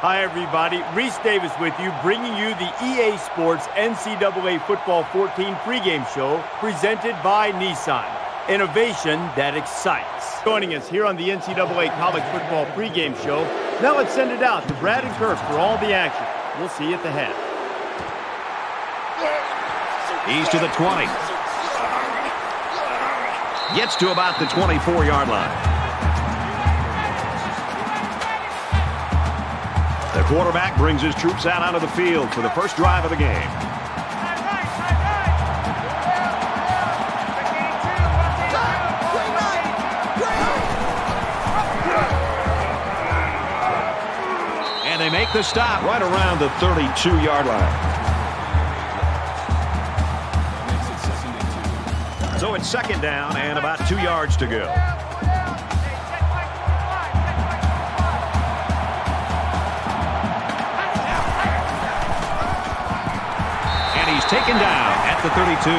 Hi, everybody. Reese Davis with you, bringing you the EA Sports NCAA Football 14 pregame show presented by Nissan. Innovation that excites. Joining us here on the NCAA College Football pregame show. Now let's send it out to Brad and Kirk for all the action. We'll see you at the head. He's to the 20. Gets to about the 24-yard line. The quarterback brings his troops out onto the field for the first drive of the game. And they make the stop right around the 32-yard line. So it's second down and about two yards to go. Taken down at the 32.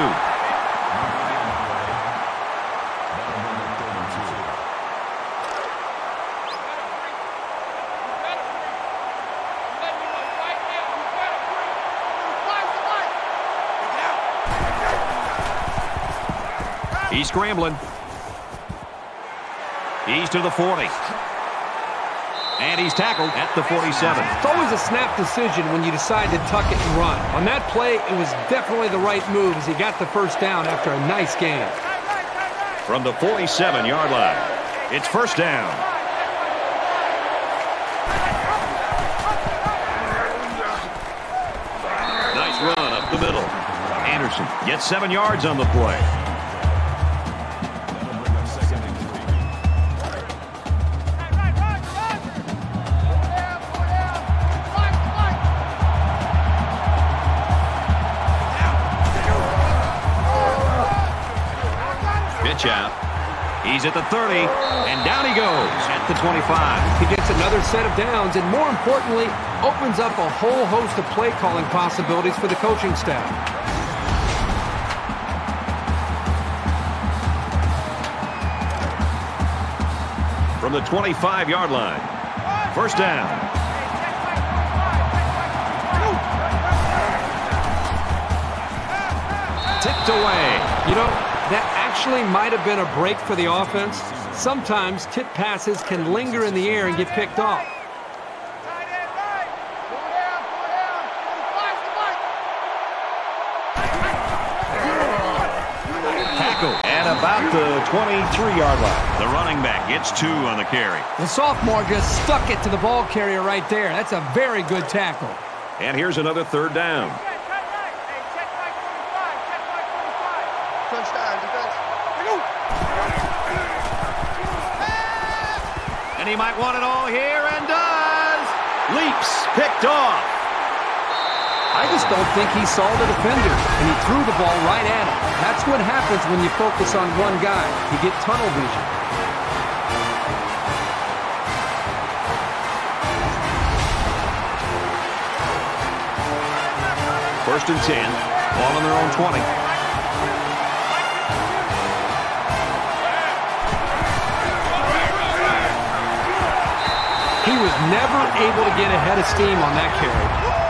He's scrambling. He's to the 40. And he's tackled at the 47. It's always a snap decision when you decide to tuck it and run. On that play, it was definitely the right move as he got the first down after a nice game. From the 47-yard line, it's first down. Nice run up the middle. Anderson gets seven yards on the play. He's at the 30, and down he goes at the 25. He gets another set of downs, and more importantly, opens up a whole host of play calling possibilities for the coaching staff. From the 25-yard line, first down. Tipped away. You know, actually might have been a break for the offense. Sometimes tip passes can linger in the air and get picked off. Tackle at about the 23-yard line. The running back gets two on the carry. The sophomore just stuck it to the ball carrier right there. That's a very good tackle. And here's another third down. And he might want it all here and does. Leaps picked off. I just don't think he saw the defender, and he threw the ball right at him. That's what happens when you focus on one guy. You get tunnel vision. First and 10. Ball on their own 20. Was never able to get ahead of steam on that carry.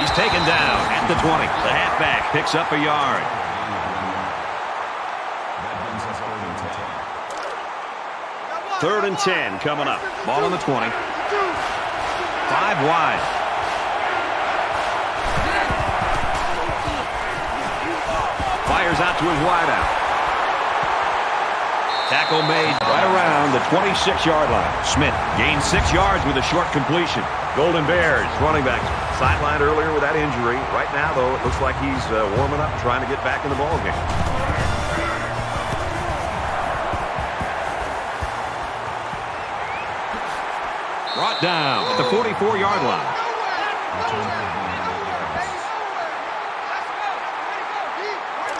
He's taken down at the 20. The halfback picks up a yard. Third and 10 coming up. Ball on the 20. Five wide. Fires out to his wideout. Tackle made right around the 26-yard line. Smith gains six yards with a short completion. Golden Bears running back sidelined earlier with that injury. Right now, though, it looks like he's uh, warming up, trying to get back in the ball down at the 44-yard line.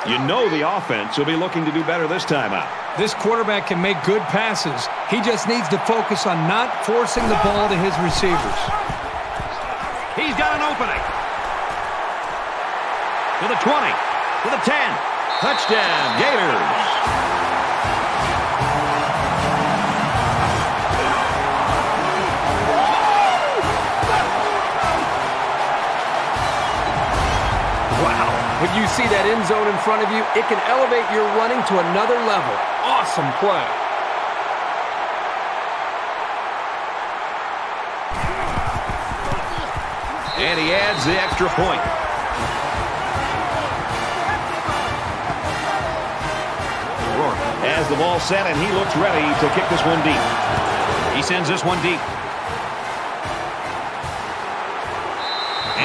You know the offense will be looking to do better this time out. This quarterback can make good passes. He just needs to focus on not forcing the ball to his receivers. He's got an opening. To the 20. To the 10. Touchdown, Gators. You see that end zone in front of you, it can elevate your running to another level. Awesome play. And he adds the extra point. Rourke has the ball set, and he looks ready to kick this one deep. He sends this one deep.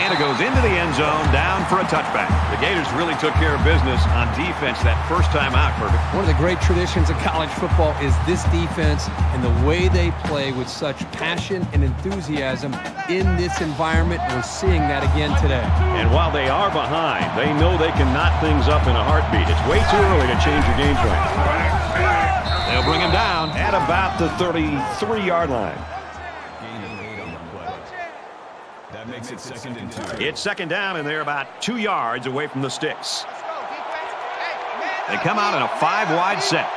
And goes into the end zone, down for a touchback. The Gators really took care of business on defense that first time out, Perfect. One of the great traditions of college football is this defense and the way they play with such passion and enthusiasm in this environment. We're seeing that again today. And while they are behind, they know they can knot things up in a heartbeat. It's way too early to change your game plan. They'll bring him down at about the 33-yard line. Makes it second and two. It's second down, and they're about two yards away from the sticks. They come out in a five-wide set.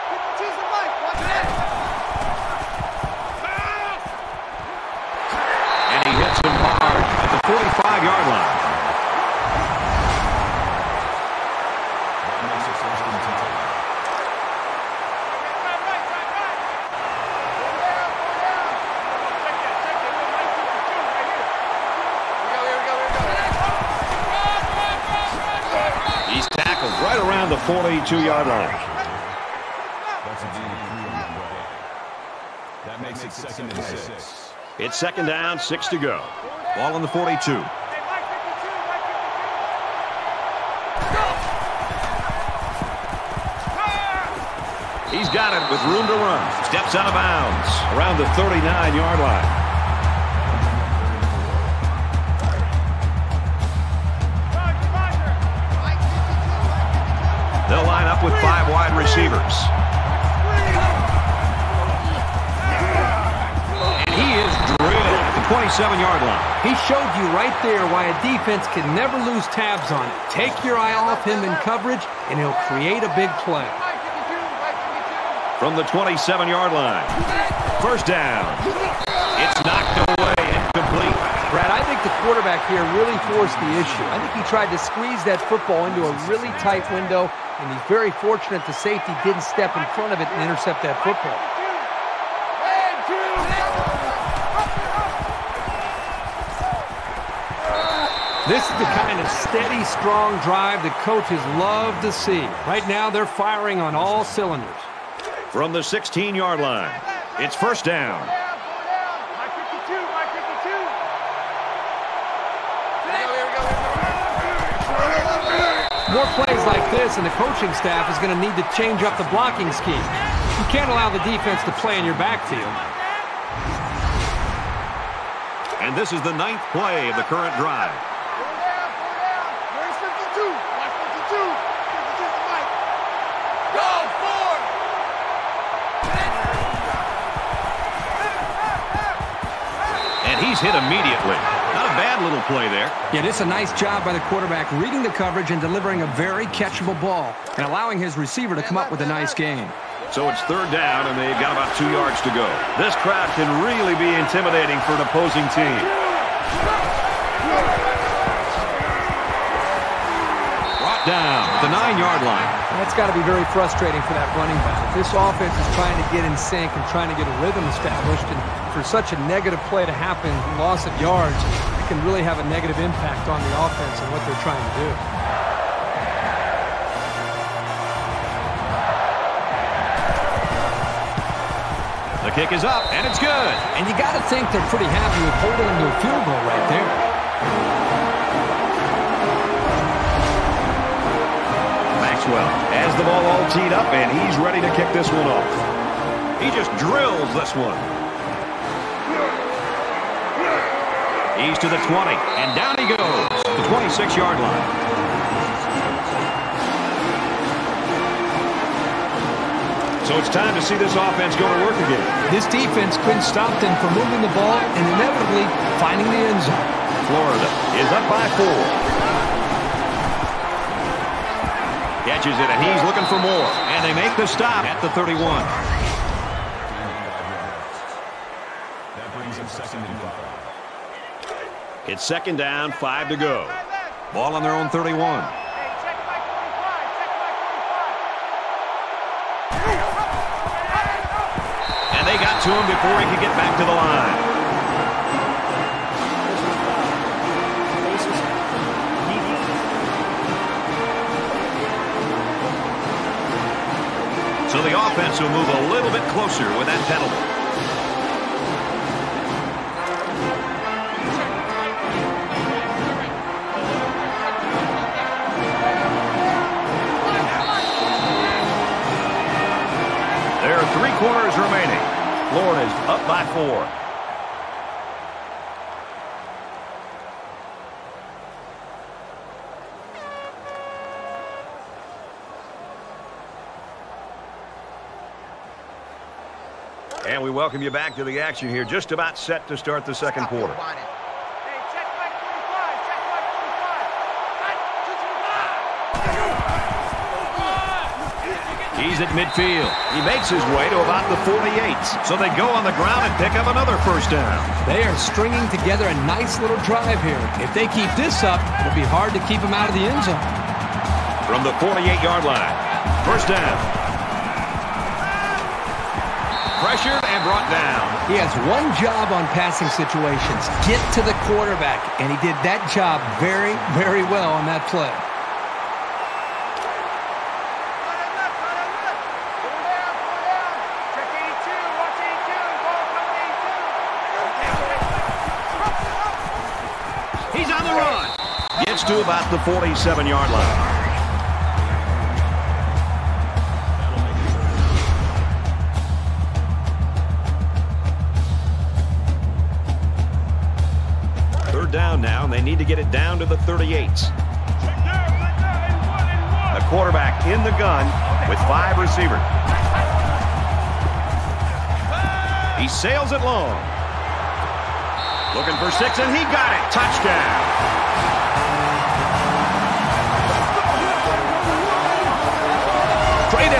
And he hits him hard at the 45-yard line. the 42-yard line. That makes it second and six. It's second down, six to go. Ball on the 42. He's got it with room to run. Steps out of bounds around the 39-yard line. With five wide receivers. And he is drilled at the 27-yard line. He showed you right there why a defense can never lose tabs on it. Take your eye off him in coverage, and he'll create a big play. From the 27-yard line. First down. It's knocked away, incomplete. Brad, I think the quarterback here really forced the issue. I think he tried to squeeze that football into a really tight window, and he's very fortunate the safety didn't step in front of it and intercept that football. This is the kind of steady, strong drive that coaches love to see. Right now, they're firing on all cylinders. From the 16-yard line, it's first down. More plays like this, and the coaching staff is going to need to change up the blocking scheme. You can't allow the defense to play in your backfield. And this is the ninth play of the current drive. And he's hit immediately little play there. Yeah, it's a nice job by the quarterback reading the coverage and delivering a very catchable ball and allowing his receiver to come up with a nice game. So it's third down, and they've got about two yards to go. This crowd can really be intimidating for an opposing team. Brought down at the nine-yard line. That's got to be very frustrating for that running back. This offense is trying to get in sync and trying to get a rhythm established, and for such a negative play to happen, loss of yards, can really have a negative impact on the offense and what they're trying to do. The kick is up, and it's good. And you got to think they're pretty happy with holding them to a field goal right there. Maxwell has the ball all teed up, and he's ready to kick this one off. He just drills this one. He's to the 20, and down he goes, the 26-yard line. So it's time to see this offense go to work again. This defense couldn't stop them from moving the ball and inevitably finding the end zone. Florida is up by four. Catches it, and he's looking for more. And they make the stop at the 31. It's second down, five to go. Ball on their own 31. And they got to him before he could get back to the line. So the offense will move a little bit closer with that penalty. Remaining. Florida's up by four. And we welcome you back to the action here. Just about set to start the second quarter. He's at midfield. He makes his way to about the 48. So they go on the ground and pick up another first down. They are stringing together a nice little drive here. If they keep this up, it'll be hard to keep them out of the end zone. From the 48-yard line. First down. Pressured and brought down. He has one job on passing situations. Get to the quarterback. And he did that job very, very well on that play. He's on the run. Gets to about the 47-yard line. Third down now, and they need to get it down to the 38s. The quarterback in the gun with five receivers. He sails it long. Looking for six, and he got it. Touchdown.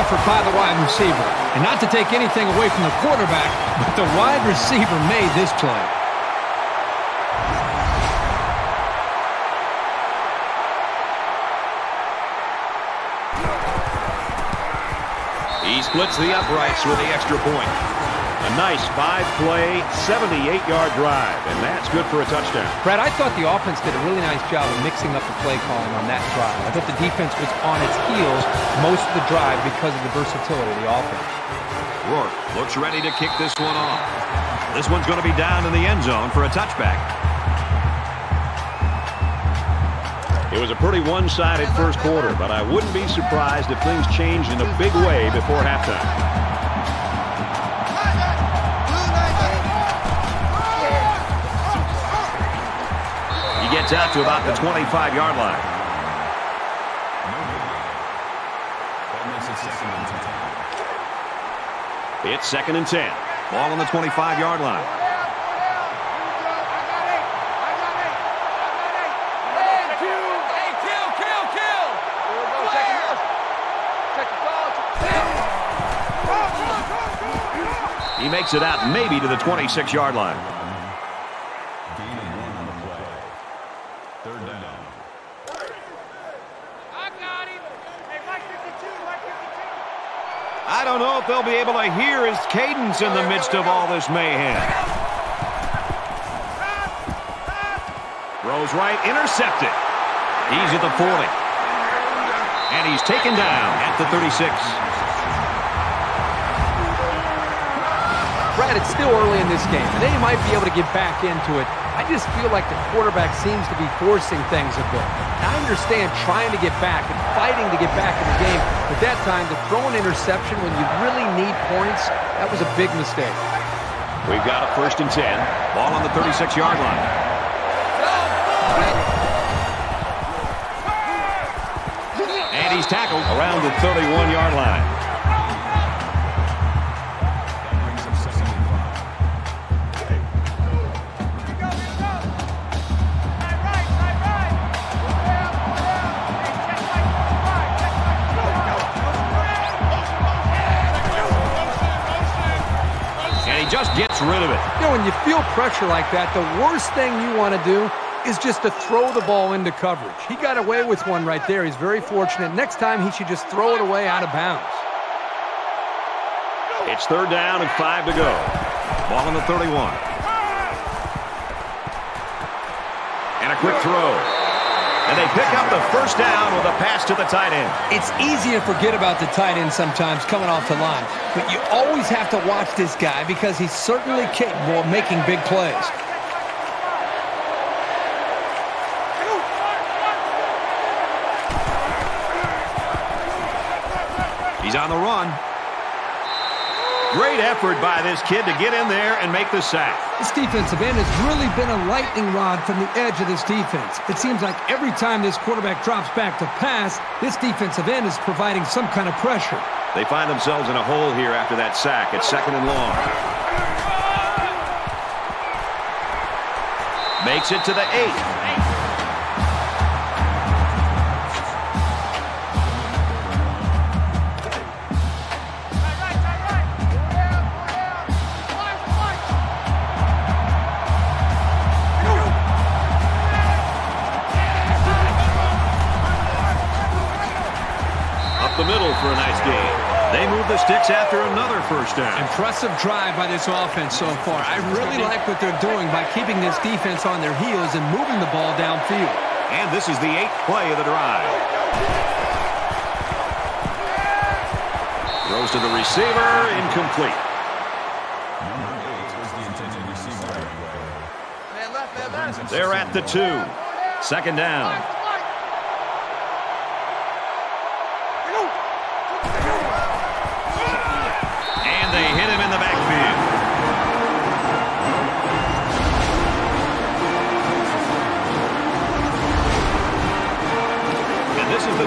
Effort by the wide receiver. And not to take anything away from the quarterback, but the wide receiver made this play. He splits the uprights with the extra point. A nice five-play, 78-yard drive, and that's good for a touchdown. Brad, I thought the offense did a really nice job of mixing up the play calling on that drive. I thought the defense was on its heels most of the drive because of the versatility of the offense. Rourke looks ready to kick this one off. This one's going to be down in the end zone for a touchback. It was a pretty one-sided first quarter, but I wouldn't be surprised if things changed in a big way before halftime. He out to about the 25-yard line. It's second and 10. Ball on the 25-yard line. He makes it out maybe to the 26-yard line. I don't know if they'll be able to hear his cadence in the midst of all this mayhem. Throws right, intercepted. He's at the 40. And he's taken down at the 36. Brad, it's still early in this game. They might be able to get back into it. I just feel like the quarterback seems to be forcing things a bit. Understand trying to get back and fighting to get back in the game, but that time to throw an interception when you really need points, that was a big mistake. We've got a first and 10. Ball on the 36-yard line. And he's tackled around the 31-yard line. When you feel pressure like that, the worst thing you want to do is just to throw the ball into coverage. He got away with one right there. He's very fortunate. Next time, he should just throw it away out of bounds. It's third down and five to go. Ball on the 31. And a quick throw. And they pick up the first down with a pass to the tight end. It's easy to forget about the tight end sometimes coming off the line, but you always have to watch this guy because he's certainly capable of making big plays. He's on the run. Great effort by this kid to get in there and make the sack. This defensive end has really been a lightning rod from the edge of this defense. It seems like every time this quarterback drops back to pass, this defensive end is providing some kind of pressure. They find themselves in a hole here after that sack. It's second and long. Makes it to the eight. First down. Impressive drive by this offense so far. I really like what they're doing by keeping this defense on their heels and moving the ball downfield. And this is the eighth play of the drive. Throws to the receiver, incomplete. They're at the two. Second down.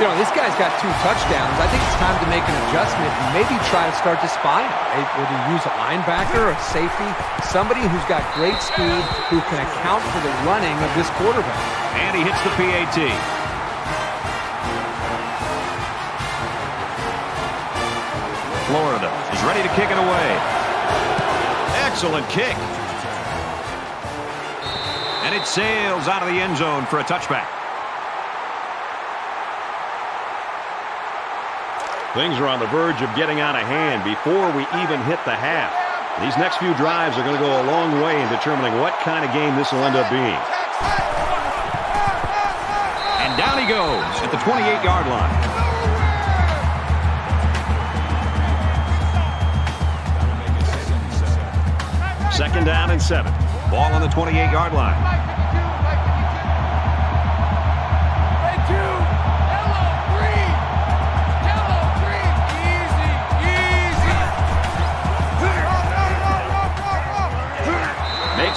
You know, this guy's got two touchdowns. I think it's time to make an adjustment and maybe try to start to spy him. Right? Would he use a linebacker, a safety, somebody who's got great speed, who can account for the running of this quarterback? And he hits the PAT. Florida is ready to kick it away. Excellent kick. And it sails out of the end zone for a touchback. Things are on the verge of getting out of hand before we even hit the half. These next few drives are going to go a long way in determining what kind of game this will end up being. And down he goes at the 28-yard line. Second down and seven. Ball on the 28-yard line.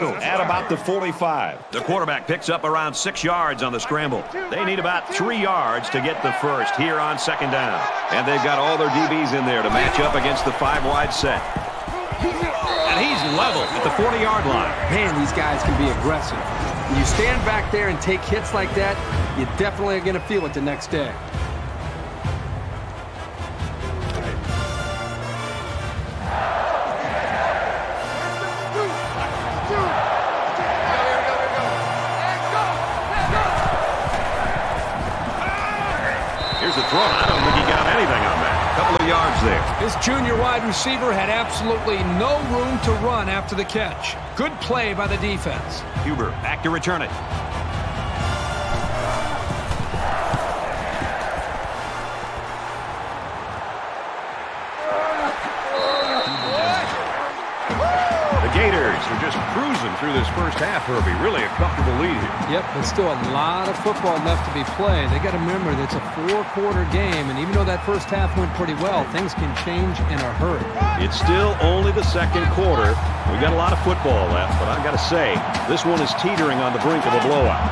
Tackle at about the 45. The quarterback picks up around six yards on the scramble. They need about three yards to get the first here on second down. And they've got all their DBs in there to match up against the five-wide set. And he's level at the 40-yard line. Man, these guys can be aggressive. When you stand back there and take hits like that, you definitely are going to feel it the next day. This junior wide receiver had absolutely no room to run after the catch. Good play by the defense. Huber back to return it. The Gators are just cruising through this first half, Herbie. Really a comfortable lead here. Yep, but still a lot of football left to be played. They got to remember that it's a four-quarter game, and even though that first half went pretty well, things can change in a hurry. It's still only the second quarter. We got a lot of football left, but I've got to say, this one is teetering on the brink of a blowout.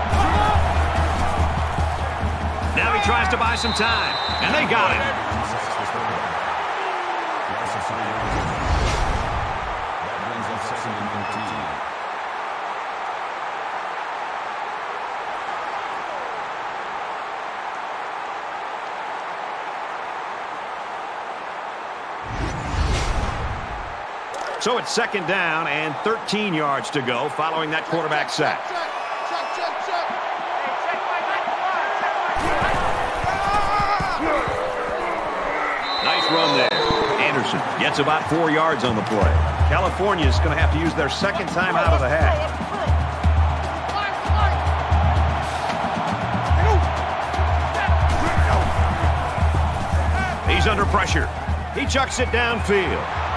Now he tries to buy some time, and they got him. So it's second down and 13 yards to go following that quarterback sack. Nice run there. Anderson gets about four yards on the play. California is going to have to use their second time out of the half. He's under pressure. He chucks it downfield.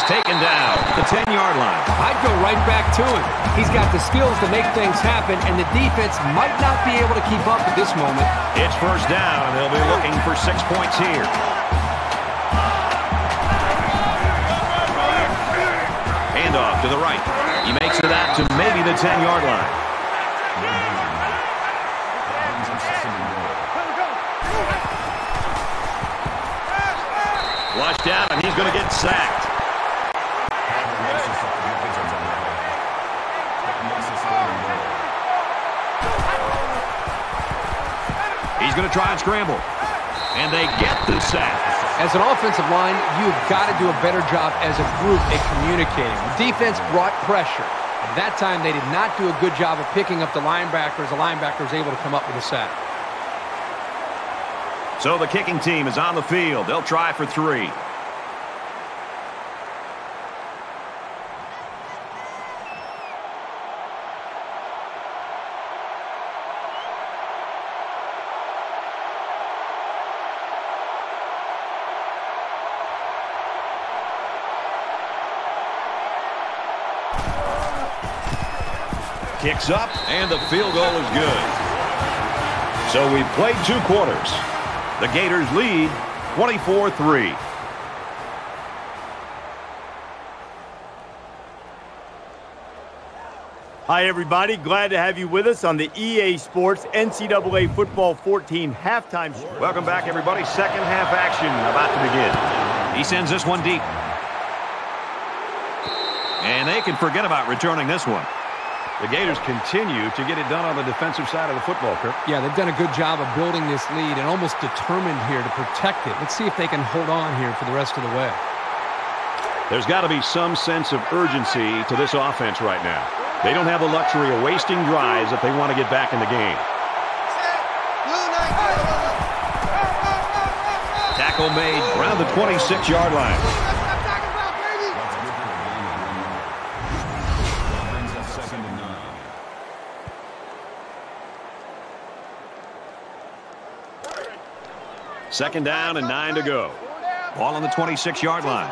He's taken down the 10-yard line. I'd go right back to him. He's got the skills to make things happen, and the defense might not be able to keep up at this moment. It's first down, and they'll be looking for six points here. Handoff to the right. He makes it out to maybe the 10-yard line. Watch brings up second and goal. Flushed out, and he's going to get sacked. He's going try and scramble. And they get the sack. As an offensive line, you've got to do a better job as a group at communicating. The defense brought pressure. At that time, they did not do a good job of picking up the linebackers. The linebacker was able to come up with a sack. So the kicking team is on the field. They'll try for three. Kicks up, and the field goal is good. So we've played two quarters. The Gators lead 24-3. Hi, everybody. Glad to have you with us on the EA Sports NCAA Football 14 halftime show. Welcome back, everybody. Second half action about to begin. He sends this one deep. And they can forget about returning this one. The Gators continue to get it done on the defensive side of the football, Kirk. Yeah, they've done a good job of building this lead and almost determined here to protect it. Let's see if they can hold on here for the rest of the way. There's got to be some sense of urgency to this offense right now. They don't have the luxury of wasting drives if they want to get back in the game. Tackle made around the 26-yard line. That's good for a gain of one yard. That brings up second and nine. Second down and nine to go. Ball on the 26-yard line.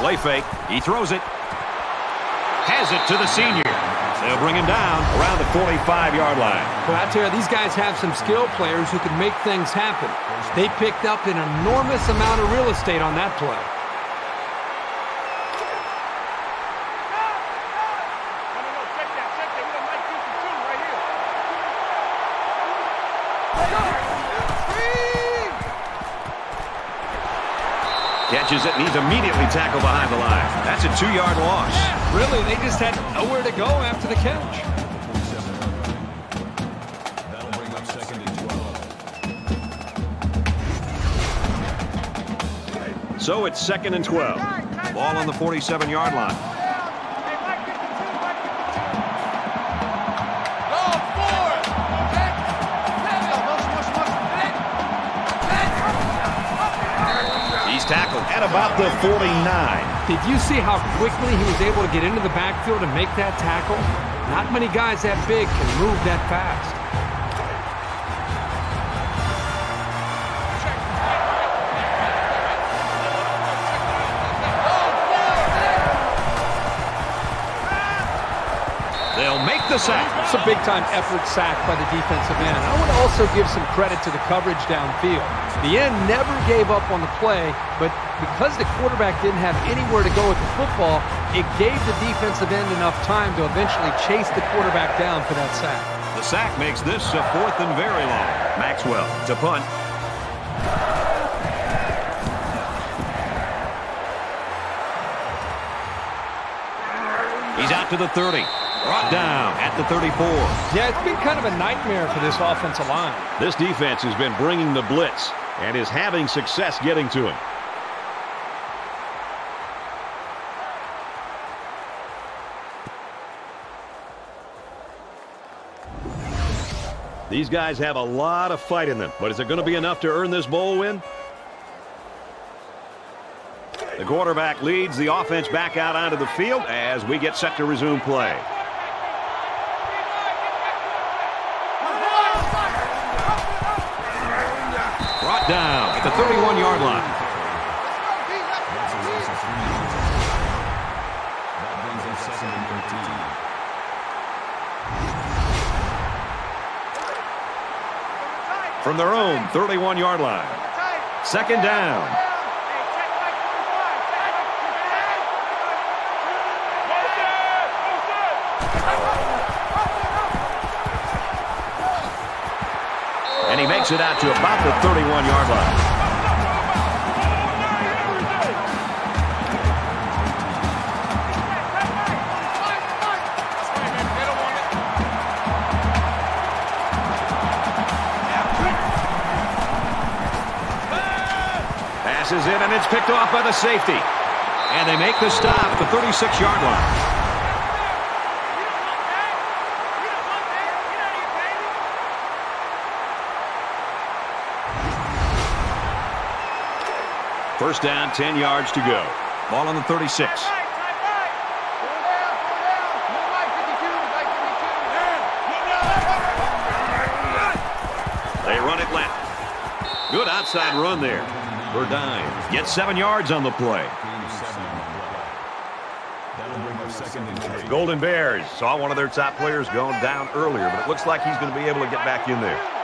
Play fake. He throws it. Has it to the senior. They'll bring him down around the 45-yard line. Well, I tell you, these guys have some skill players who can make things happen. They picked up an enormous amount of real estate on that play. Catches it, and he's immediately tackled behind the line. That's a two-yard loss. Really, they just had nowhere to go after the catch. 47 yard line. That'll bring up second and 12. So it's second and 12. Ball on the 47-yard line. At about the 49. Did you see how quickly he was able to get into the backfield and make that tackle? Not many guys that big can move that fast. They'll make the sack. It's a big-time effort sack by the defensive end. I want to also give some credit to the coverage downfield. The end never gave up on the play, but because the quarterback didn't have anywhere to go with the football, it gave the defensive end enough time to eventually chase the quarterback down for that sack. The sack makes this a fourth and very long. Maxwell to punt. He's out to the 30. Brought down at the 34. Yeah, it's been kind of a nightmare for this offensive line. This defense has been bringing the blitz and is having success getting to him. These guys have a lot of fight in them, but is it going to be enough to earn this bowl win? The quarterback leads the offense back out onto the field as we get set to resume play. Down at the 31-yard line. That's a loss of three yards. That brings up second and 13. From their own 31-yard line. Second down. Makes it out to about the 31-yard line. Passes in, and it's picked off by the safety. And they make the stop at the 36-yard line. First down, 10 yards to go. Ball on the 36. They run it left. Good outside run there. Verdine gets seven yards on the play. Gain of seven on the play. That'll bring up second and three. Golden Bears saw one of their top players going down earlier, but it looks like he's going to be able to get back in there.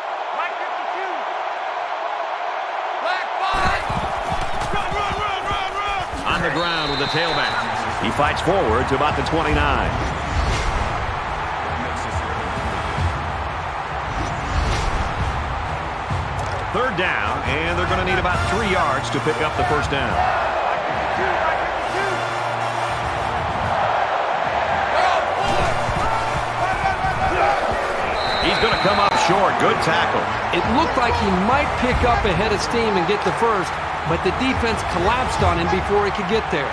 On the ground with the tailback. He fights forward to about the 29. That makes this third. Third down, and they're going to need about three yards to pick up the first down. He's going to come up short. Good tackle. It looked like he might pick up a head of steam and get the first, but the defense collapsed on him before he could get there.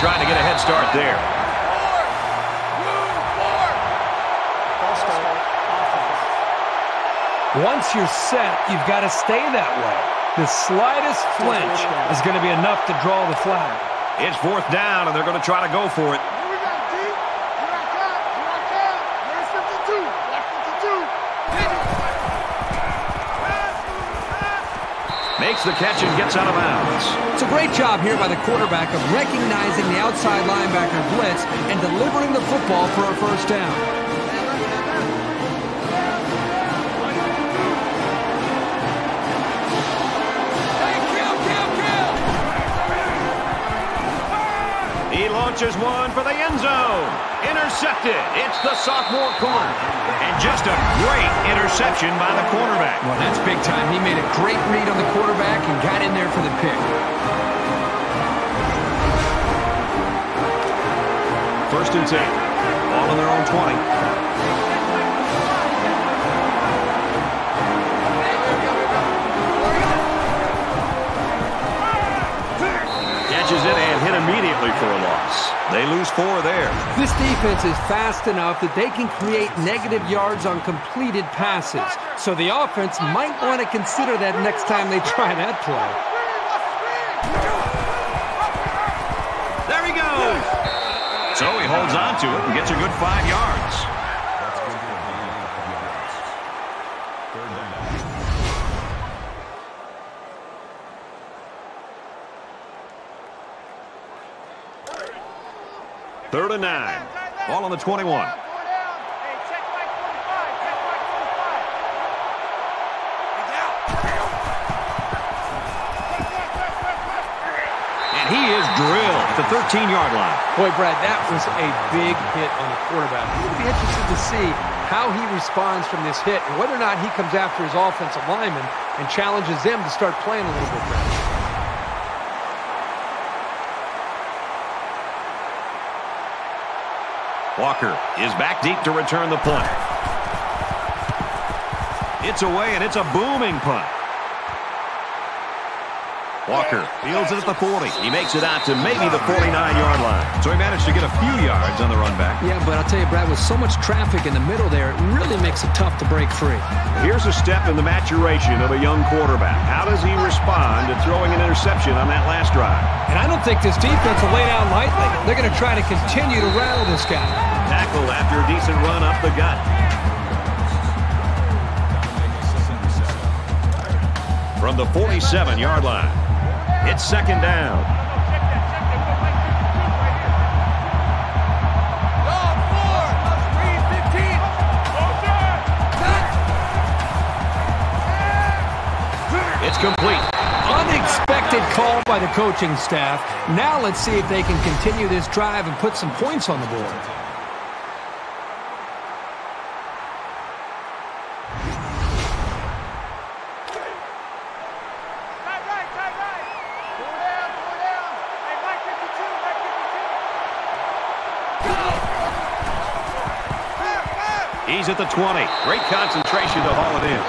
Tried to get a head start there. Once you're set, you've got to stay that way. The slightest flinch is going to be enough to draw the flag. It's fourth down, and they're going to try to go for it. The catch and gets out of bounds. It's a great job here by the quarterback of recognizing the outside linebacker blitz and delivering the football for a first down. Launches one for the end zone. Intercepted. It's the sophomore corner. And just a great interception by the cornerback. Well, that's big time. He made a great read on the quarterback and got in there for the pick. First and 10. All on their own 20. immediately for a loss. They lose four there. This defense is fast enough that they can create negative yards on completed passes. So the offense might want to consider that next time they try that play. There he goes. So he holds on to it and gets a good five yards. And nine. Ball on the 21. And he is drilled at the 13-yard line. Boy, Brad, that was a big hit on the quarterback. To be interested to see how he responds from this hit and whether or not he comes after his offensive lineman and challenges them to start playing a little bit better. Walker is back deep to return the punt. It's away, and it's a booming punt. Walker fields it at the 40. He makes it out to maybe the 49-yard line. So he managed to get a few yards on the run back. Yeah, but I'll tell you, Brad, with so much traffic in the middle there, it really makes it tough to break free. Here's a step in the maturation of a young quarterback. How does he respond to throwing an interception on that last drive? And I don't think this defense will lay down lightly. They're going to try to continue to rattle this guy. Tackle after a decent run up the gut. From the 47-yard line, it's second down. It's complete. Unexpected call by the coaching staff. Now let's see if they can continue this drive and put some points on the board. He's at the 20. Great concentration to haul it in.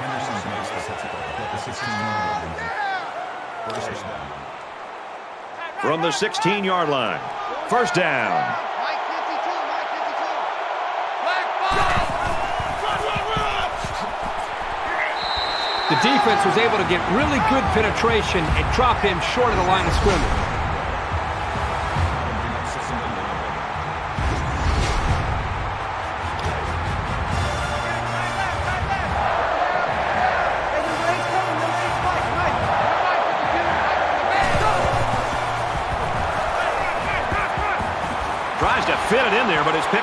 Henderson makes the tackle at the 16-yard line. First down. From the 16-yard line. First down. The defense was able to get really good penetration and drop him short of the line of scrimmage.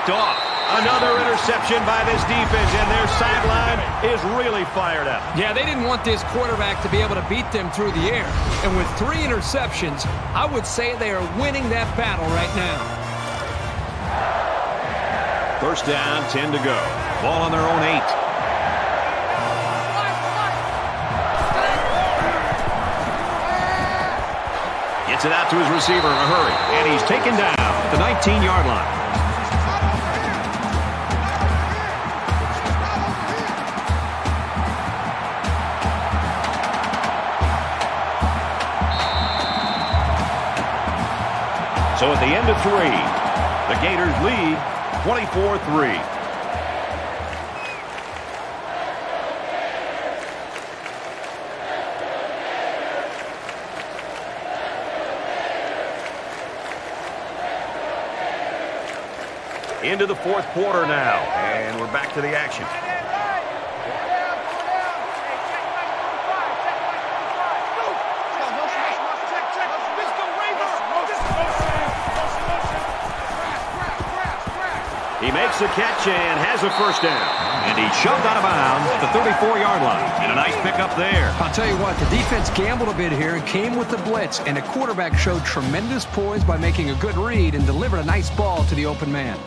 Picked off. Another interception by this defense, and their sideline is really fired up. Yeah, they didn't want this quarterback to be able to beat them through the air. And with three interceptions, I would say they are winning that battle right now. First down, 10 to go. Ball on their own eight. Gets it out to his receiver in a hurry, and he's taken down at the 19-yard line. So at the end of three, the Gators lead 24-3. Into the fourth quarter now, and we're back to the action. Makes the catch and has a first down. And he shoved out of bounds at the 34-yard line. And a nice pickup there. I'll tell you what, the defense gambled a bit here and came with the blitz, and the quarterback showed tremendous poise by making a good read and delivered a nice ball to the open man.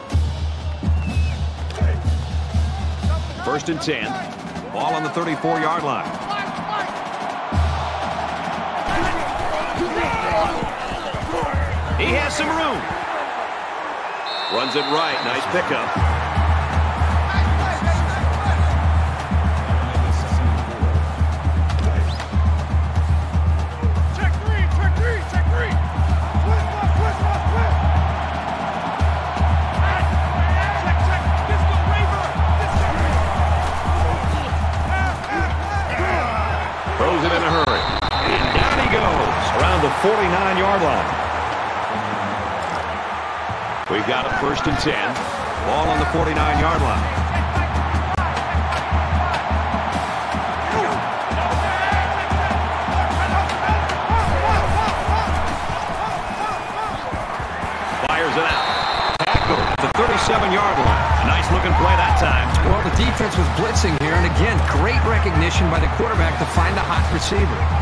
First and 10. Ball on the 34-yard line. He has some room. Runs it right. Nice pickup. First and 10. Ball on the 49-yard line. Fires it out. Tackle at the 37-yard line. A nice looking play that time. Well, the defense was blitzing here, and again, great recognition by the quarterback to find a hot receiver.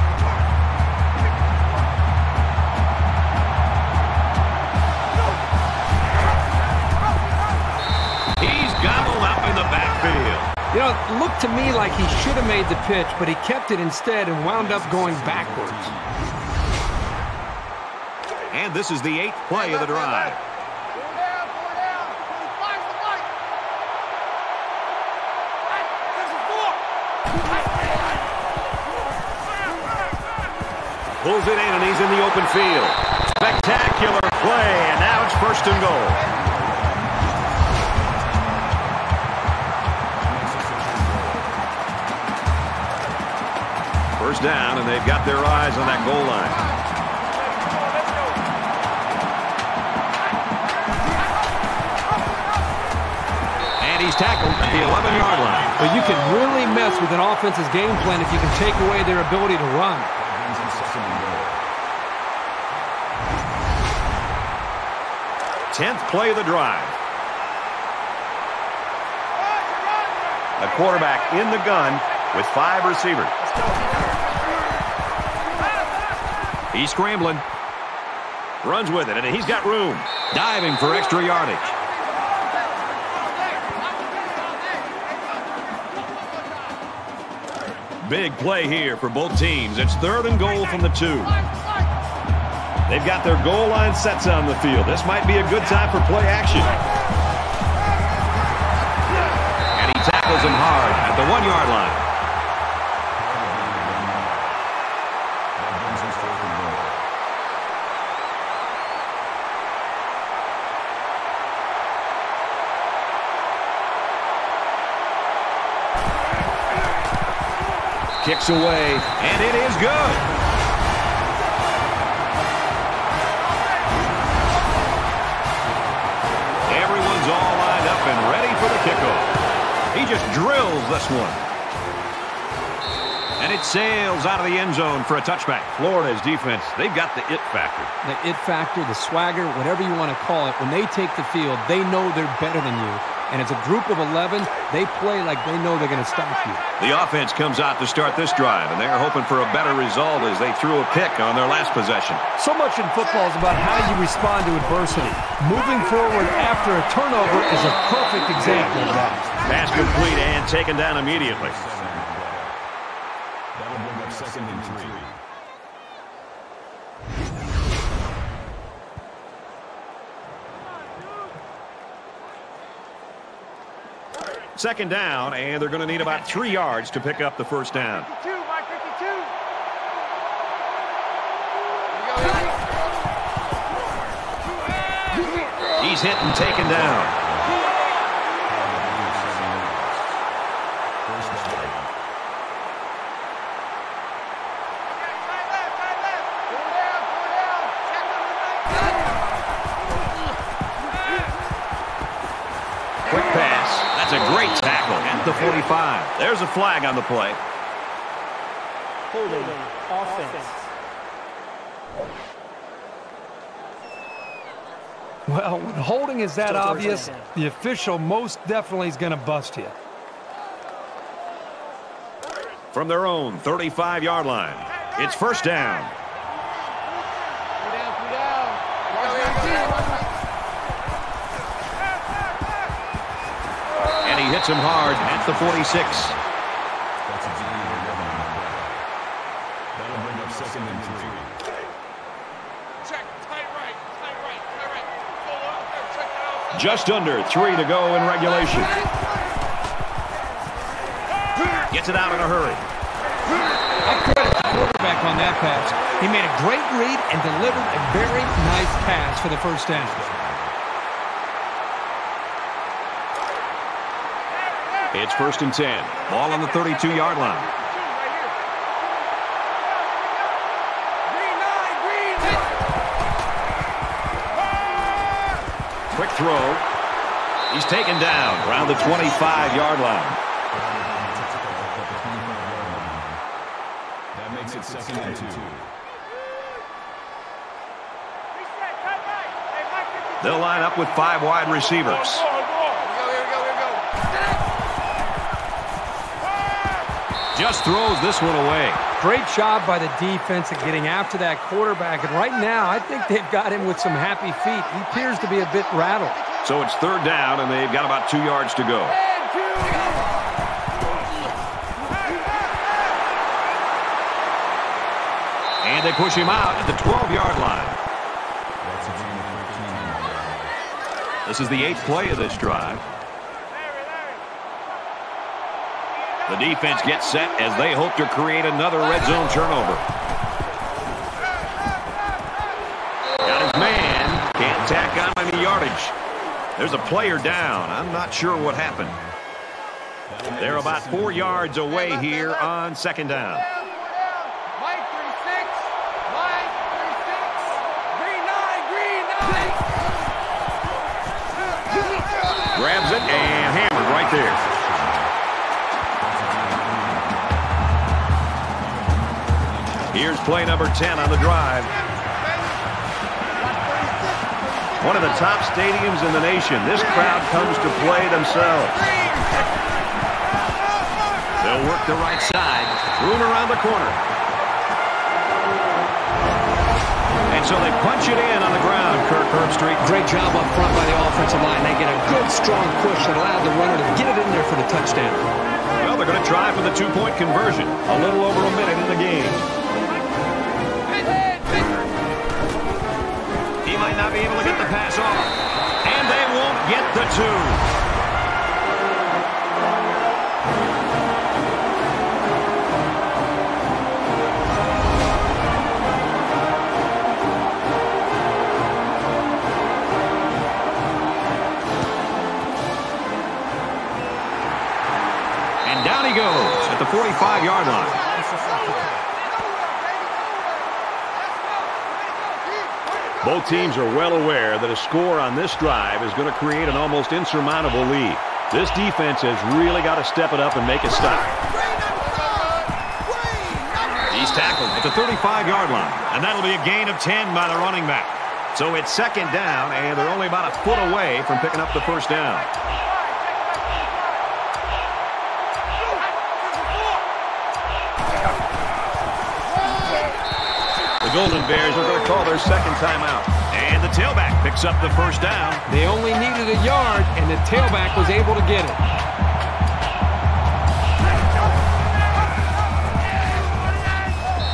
You know, it looked to me like he should have made the pitch, but he kept it instead and wound up going backwards. And this is the eighth play of the drive. Four down, four down. 25 the fight. This is four. Pulls it in, and he's in the open field. Spectacular play, and now it's first and goal. First down, and they've got their eyes on that goal line. And he's tackled at the 11-yard line. But you can really mess with an offense's game plan if you can take away their ability to run. Tenth play of the drive. A quarterback in the gun with five receivers. He's scrambling. Runs with it, and he's got room. Diving for extra yardage. Big play here for both teams. It's third and goal from the two. They've got their goal line sets on the field. This might be a good time for play action. And he tackles him hard at the one-yard line. Kicks away, and it is good. Everyone's all lined up and ready for the kickoff. He just drills this one. And it sails out of the end zone for a touchback. Florida's defense, they've got the it factor. The it factor, the swagger, whatever you want to call it, when they take the field, they know they're better than you. And as a group of 11, they play like they know they're going to stop you. The offense comes out to start this drive, and they're hoping for a better result as they threw a pick on their last possession. So much in football is about how you respond to adversity. Moving forward after a turnover is a perfect example of that. Pass complete and taken down immediately. That'll bring up second and three. Second down, and they're going to need about three yards to pick up the first down. 52, 52. He's hit and taken down. At the 45. There's a flag on the play. Holding offense. Well, when holding is that obvious, the official most definitely is going to bust you. From their own 35-yard line, it's first down. Go up there, check that out. Just under three to go in regulation. Gets it out in a hurry. I credit the quarterback on that pass. He made a great read and delivered a very nice pass for the first down. It's first and 10. Ball on the 32-yard line. Quick throw. He's taken down around the 25-yard line. That makes it second and two. They'll line up with five wide receivers. Just throws this one away. Great job by the defense at getting after that quarterback. And right now, I think they've got him with some happy feet. He appears to be a bit rattled. So it's third down, and they've got about two yards to go. And they push him out at the 12-yard line. That's a gain of 13. This is the eighth play of this drive. The defense gets set as they hope to create another red zone turnover. Got his man. Can't tack on any yardage. There's a player down. I'm not sure what happened. They're about four yards away here on second down. Here's play number 10 on the drive. One of the top stadiums in the nation. This crowd comes to play themselves. They'll work the right side. Room around the corner. And so they punch it in on the ground, Kirk Herbstreit. Great job up front by the offensive line. They get a good, strong push that allowed the runner to get it in there for the touchdown. Well, they're going to try for the two-point conversion. A little over a minute in the game. Not be able to get the pass off. And they won't get the two. And down he goes at the 45-yard line. Both teams are well aware that a score on this drive is going to create an almost insurmountable lead. This defense has really got to step it up and make a stop. He's tackled at the 35-yard line, and that'll be a gain of 10 by the running back. So it's second down, and they're only about a foot away from picking up the first down. The Golden Bears are going to call their second timeout. And the tailback picks up the first down. They only needed a yard, and the tailback was able to get it.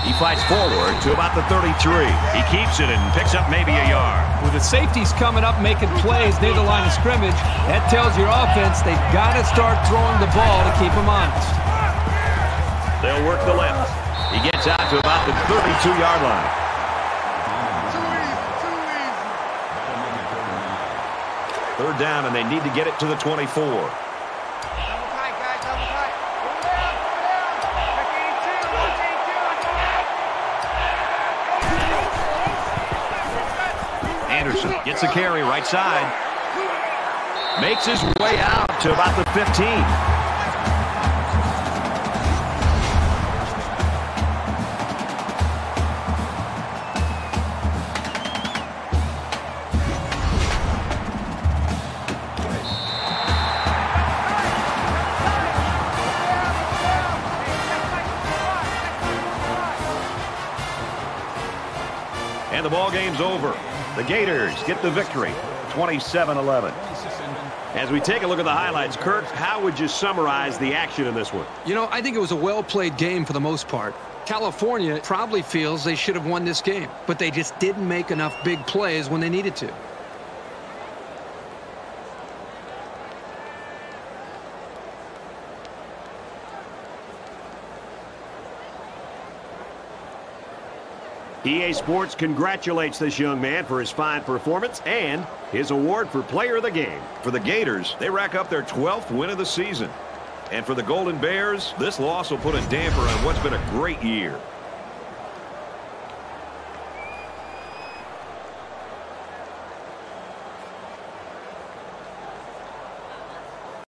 He fights forward to about the 33. He keeps it and picks up maybe a yard. With the safeties coming up making plays near the line of scrimmage, that tells your offense they've got to start throwing the ball to keep them honest. They'll work the left. He gets out to about the 32-yard line. Third down, and they need to get it to the 24. Double tight, guys, double tight. Go down, go down. Check 82, watch 82. Anderson gets a carry right side. Makes his way out to about the 15. The Gators get the victory, 27-11. As we take a look at the highlights, Kirk, how would you summarize the action in this one? You know, I think it was a well-played game for the most part. California probably feels they should have won this game, but they just didn't make enough big plays when they needed to. EA Sports congratulates this young man for his fine performance and his award for player of the game. For the Gators, they rack up their 12th win of the season. And for the Golden Bears, this loss will put a damper on what's been a great year.